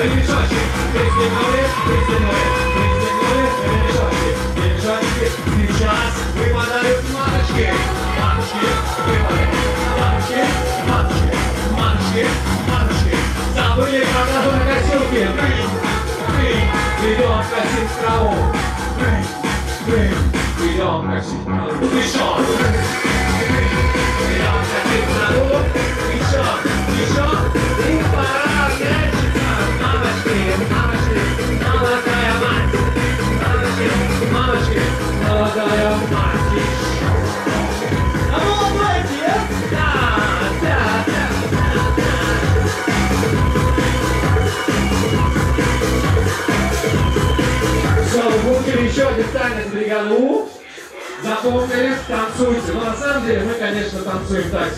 перемешайте, перестегнули, перестегнули, перестегнули, перемешайте, перемешайте. Сейчас выпадают маточки, маточки, выпали, маточки, маточки, маточки, маточки. Забыли про на косилке, идем косить траву, идем косить траву. Еще один танец бригаду. Запомнили, танцуйте. Но на самом деле мы, конечно, танцуем так.